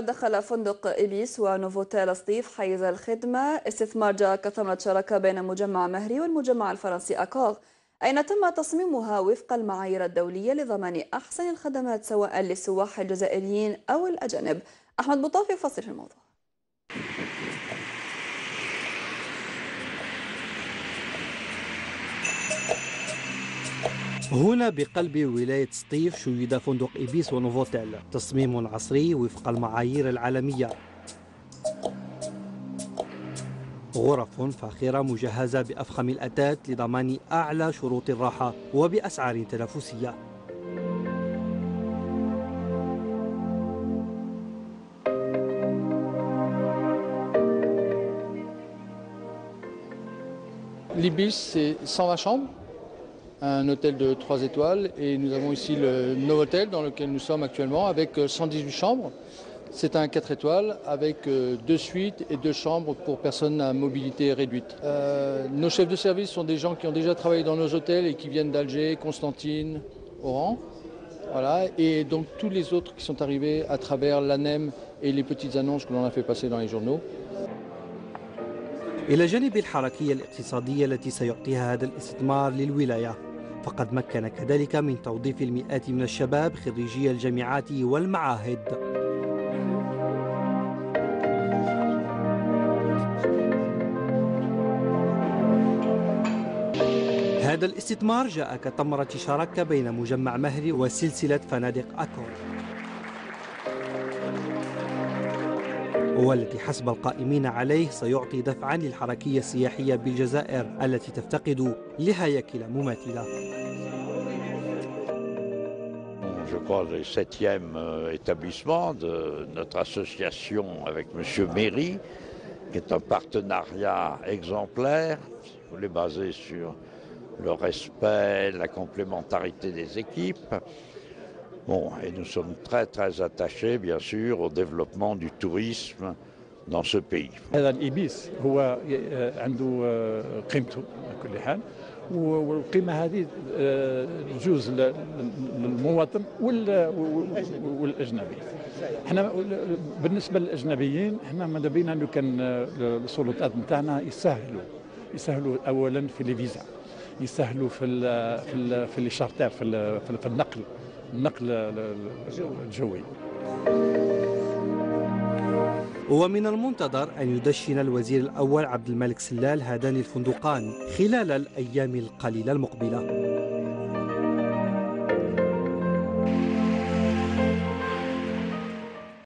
دخل فندق إبيس ونوفوتيل سطيف حيز الخدمة. استثمار جاء كثمرة شراكة بين مجمع مهري والمجمع الفرنسي أكور أين تم تصميمها وفق المعايير الدولية لضمان أحسن الخدمات سواء للسواح الجزائريين أو الأجانب؟ أحمد بطافي فصل في الموضوع. هنا بقلب ولاية سطيف شيد فندق إبيس ونوفوتيل. تصميم عصري وفق المعايير العالمية. غرف فاخرة مجهزة بأفخم الأتات لضمان أعلى شروط الراحة وبأسعار تنافسية. L'Ibis, c'est 120 chambres, un hôtel de 3 étoiles, et nous avons ici le Novotel dans lequel nous sommes actuellement avec 118 chambres. C'est un 4 étoiles avec deux suites et deux chambres pour personnes à mobilité réduite. Euh, nos chefs de service sont des gens qui ont déjà travaillé dans nos hôtels et qui viennent d'Alger, Constantine, Oran. Voilà, et donc tous les autres qui sont arrivés à travers l'ANEM et les petites annonces que l'on a fait passer dans les journaux. إلى جانب الحركية الاقتصادية التي سيعطيها هذا الاستثمار للولاية. فقد مكن كذلك من توظيف المئات من الشباب خريجي الجامعات والمعاهد. هذا الاستثمار جاء كثمرة شراكة بين مجمع مهري وسلسلة فنادق أكور والتي حسب القائمين عليه سيعطي دفعا للحركية السياحية بالجزائر التي تفتقد لهياكل مماثلة je crois, le septième établissement de notre association avec M. Méry, qui est un partenariat exemplaire, si vous voulez, basé sur le respect, la complémentarité des équipes. Bon, et nous sommes très très attachés bien sûr au développement du tourisme dans ce pays. هذا الإبيس هو عنده قيمته على كل حال. والقيمة هذه تجوز للمواطن والأجنبي. إحنا بالنسبة للأجنبيين إحنا ماذا بينا؟ إنه كان السلطات نتاعنا يسهلوا يسهلوا أولا في الفيزا يسهلوا في ال في ال في الشارتر في, في النقل. النقل الجوي. ومن المنتظر أن يدشن الوزير الأول عبد الملك سلال هذان الفندقان خلال الأيام القليلة المقبلة.